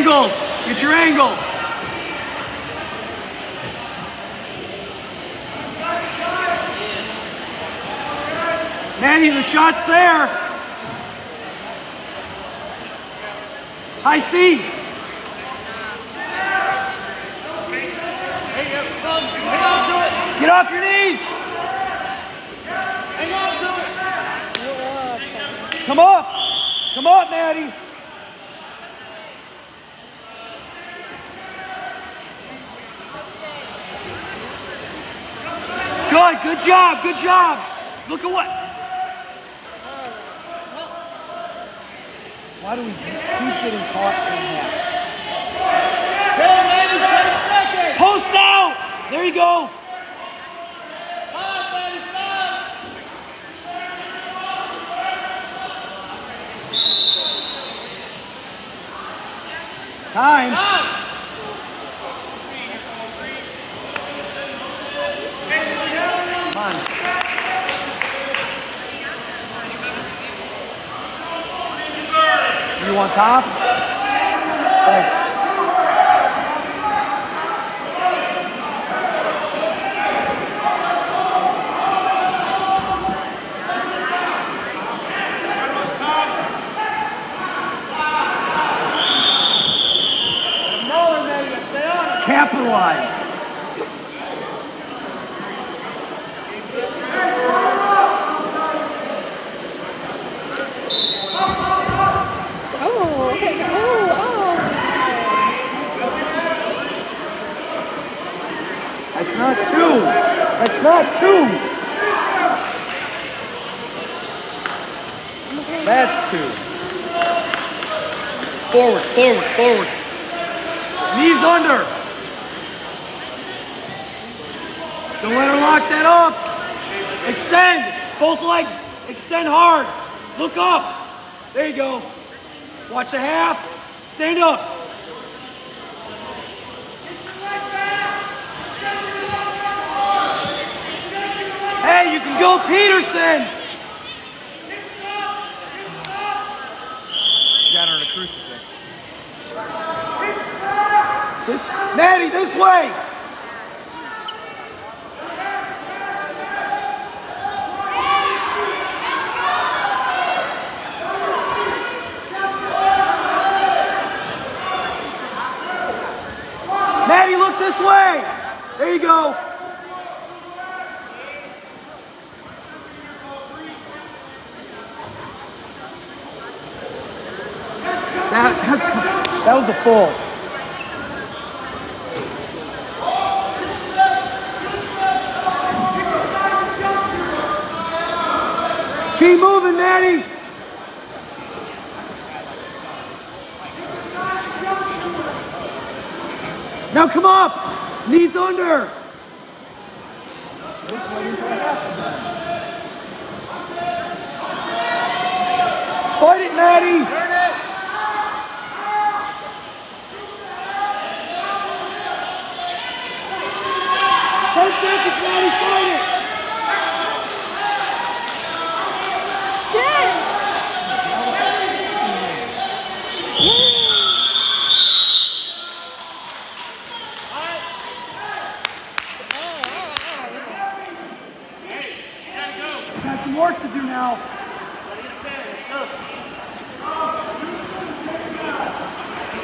angles. Get your angle. Manny, the shot's there. I see. Get off your knees. Come up. Come up, Maddie. Good, good job, good job. Look at what. Why do we keep getting caught in halves? Ten minutes, ten seconds. Post out. There you go. Five, Manny, five. Time. Time. Come on. Do you top? On it. Capitalize. That's not two. That's not two. That's two. Forward, forward, forward. Knees under. Don't let her lock that up. Extend. Both legs extend hard. Look up. There you go. Watch the half. Stand up. Hey, go Peterson. She got her in a crucifix. This, Maddie, this way. Maddie, look this way. There you go. That, that was a fall. Keep moving, Maddie. Now come up. Knees under. Fight it, Maddie. Turn it. Ten seconds, Maddie. Fight it.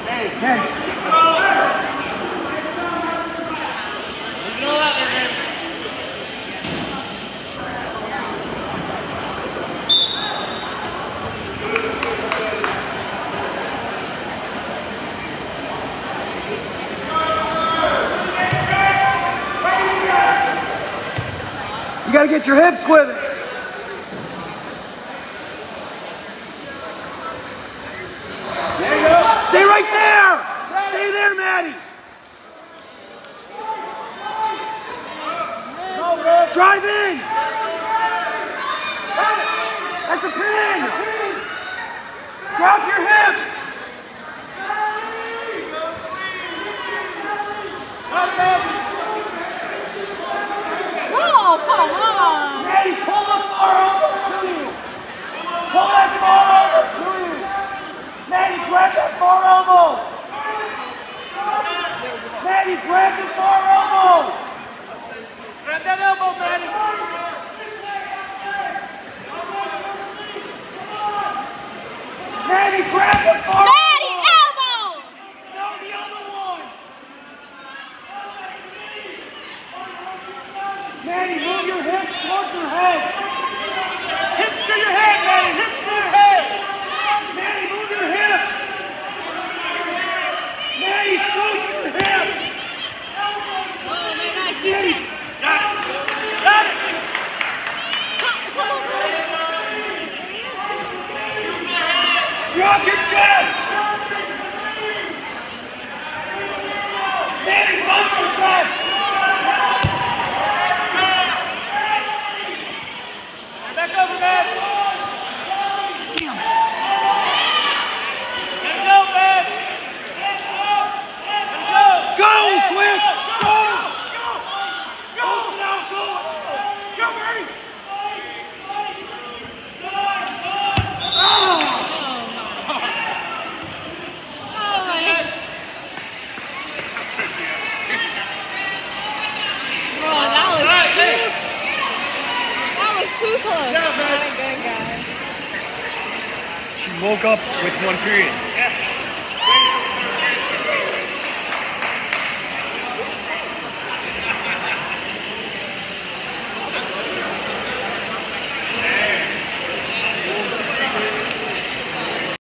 Hey, hey. Leave it all out there, man. Your hips with it. Stay right there. Stay there, Maddie. Drive in. That's a pin. Drop your hips. Oh, come on. Maddie, pull the far elbow to you. Pull that far elbow to you. Maddie, grab that far elbow. Drop your chest! Danny, bump your chest! Back over, man. Damn it! Let go, man. Let go. Go, quick! Go! Go! Go! Now, go! Go, Bernie! Ah! Oh my. Oh, that was Alright, too. hey. That was too close. job, man. Not good, guys. She woke up with one period.